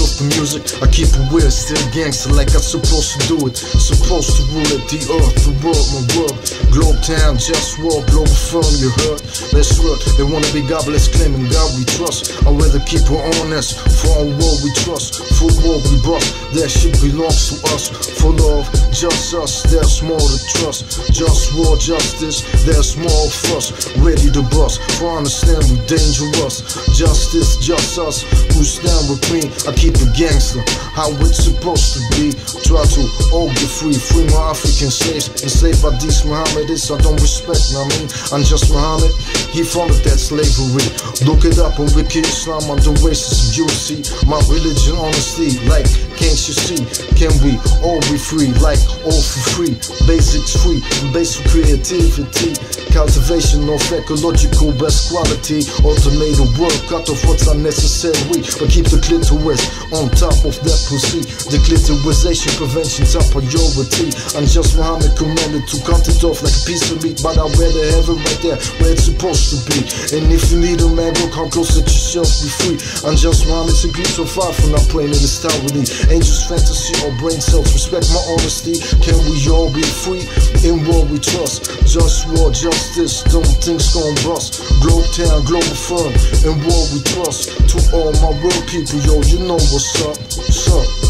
of the music, I keep it weird, still gangster like I'm supposed to do it. Supposed to rule it, the earth, the world, my world. Globe town, just war, global firm, you heard? Let's work, they wanna be godless, claiming God we trust. I'd rather keep it honest, for our world we trust. For war we bust, that shit belongs to us. For love, just us, there's more to trust. Just war, justice, there's more of us. Ready to bust, for understand we dangerous. Justice, just us, who stand with me. I keep a gangster, how it's supposed to be. Try to all get free, free my African slaves. Enslaved by these Mohammedists, I don't respect, I mean, I'm just Muhammad. He founded that slavery. Look it up on Wiki Islam the racism. You see my religion, honesty. Like, can't you see? Can we all be free? Like, all for free. Basics free, basic creativity. Cultivation of ecological best quality. Automated work, cut off what's unnecessary. But keep the clitoris on top of that pussy. The clitorisation prevention top priority. I'm just Muhammad commanded to cut it off like a piece of meat. But I'd rather have it right there where it's supposed to be. And if you need a man, go come close, let yourself be free. I'm just Muhammad, keep so far from not playing in this me. Angels, fantasy, or brain cells. Respect my honesty. Can we all be free? In war we trust. Just war, justice. Don't things gon' bust. Globe town, global firm. In war we trust. To all my real people, yo, you know what's up. What's up?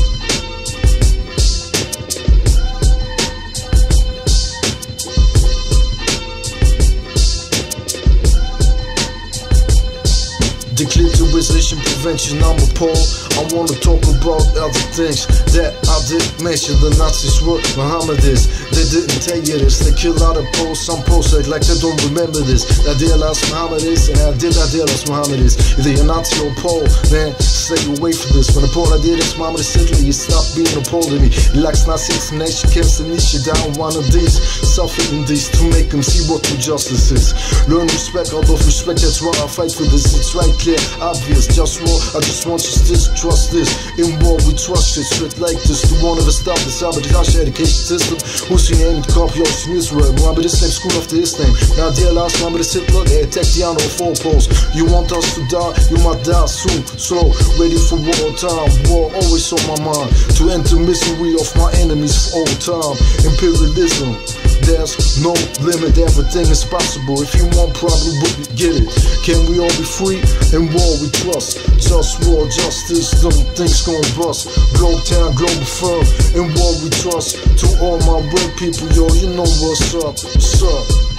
The clitorisation prevention, I'm appalled. I wanna talk about other things that I didn't mention. The Nazis were Mohammedists. They didn't tell you this. They kill out of posts. Some posts act like they don't remember this. I did last Mohammedists, and I did I did last Mohammedists. Either you're Nazi or Pole, then stay away from this. When the Pole I did this, Mohammed Sidley, you stop being a Pole to me. Likes Nazi explanation, and niche down one of these. Suffering these to make them see what true justice is. Learn respect, out of respect, that's why I fight for this. It's right clear, obvious, just war. I just want you justice, trust this. In war, we trust it, straight like this. The one of us stop the sabotage education system. Who's your name? Copy of. Muhammad is name, school after his name. Now, dear last Muhammad is Hitler, they attack the honor of four poles. You want us to die, you might die soon. So, ready for war time. War always on my mind. To enter misery of my enemies for all time. Imperialism. There's no limit, everything is possible. If you want problem, we get it. Can we all be free? And war we trust. Just war, justice, them things gon' bust. Globe town, global firm. and war we trust. To all my real people, yo, you know what's up. What's up?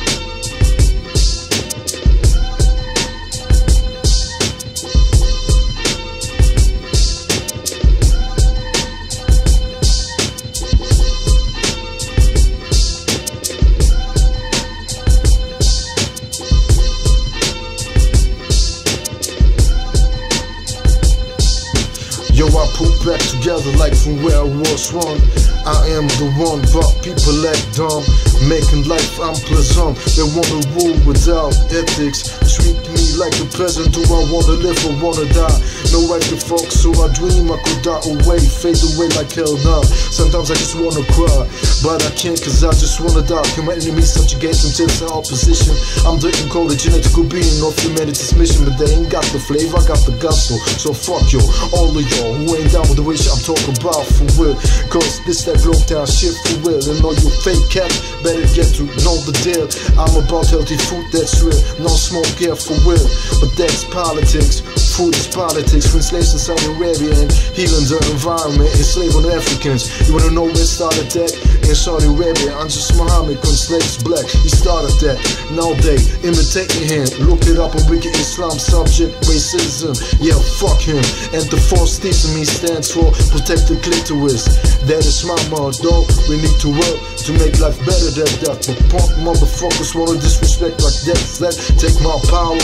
I put back together like from where I was wrong. I am the one, but people act dumb. Making life unpleasant. They wanna rule without ethics. Treat me like a peasant. Do I wanna live or wanna die? No right to fuck, so I dream I could die away. Fade away like hell now. Sometimes I just wanna cry, but I can't cause I just wanna die. Can my enemies subjugate until the opposition? I'm the encoded genetical being of humanity's mission, but they ain't got the flavor, I got the gospel. So fuck yo, all of y'all who ain't down with the wish I'm talking about for real. Cause this that globe town shit for real. And all you fake cats better get to know the deal. I'm about healthy food that's real. No smoke here for real. But that's politics. Food is politics. When slaves in Saudi Arabia and healing environment, enslaving Africans. You wanna know where started that? In Saudi Arabia, just Muhammad, slaves black. He started that. Now they imitating him. Look it up on Wiki Islam subject racism. Yeah, fuck him. And the false teaching me stands for protect the clitoris. That is my motto. We need to work to make life better than that. But punk motherfuckers wanna disrespect like that. That take my power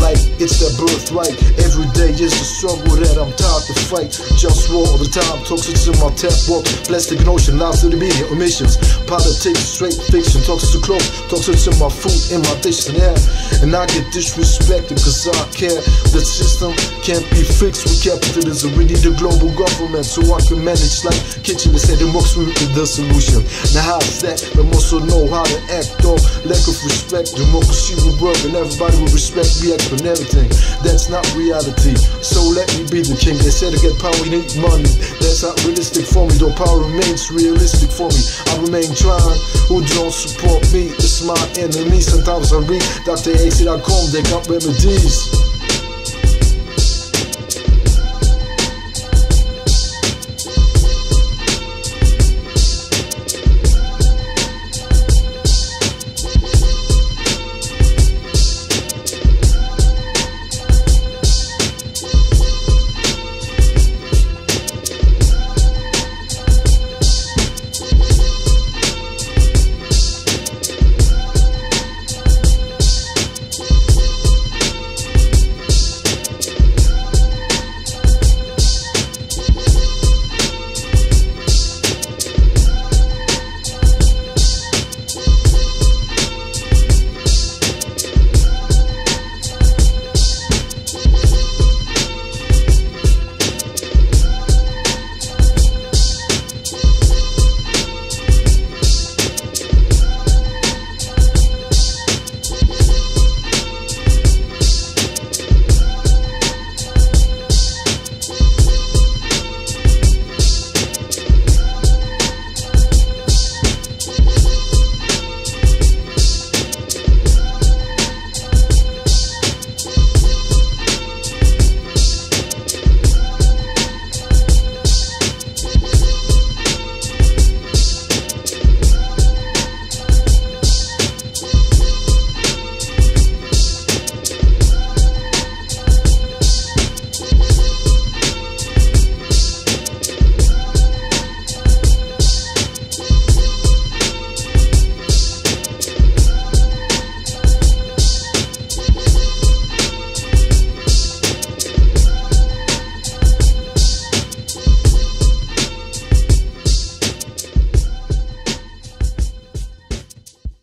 like it's their birthright. Every day is a struggle that I'm tired to fight. Just war all the time, toxic in my tap walk. Plastic ocean, lies to the media, emissions. Politics, straight fiction, talks to clothes, talks to my food in my dishes and air. And I get disrespected cause I care. The system can't be fixed with capitalism. We need a global government so I can manage like kitchen. They say democracy is the solution. Now how's that? Must also know how to act off lack of respect. Democracy will work and everybody will respect me on everything. That's not reality. So let me be the king. They said to get power, we need money. That's not realistic for me. Though power remains realistic for me. I remain trying. Who don't support me? It's my enemy. Sometimes I read Dr. AC.com. They got remedies.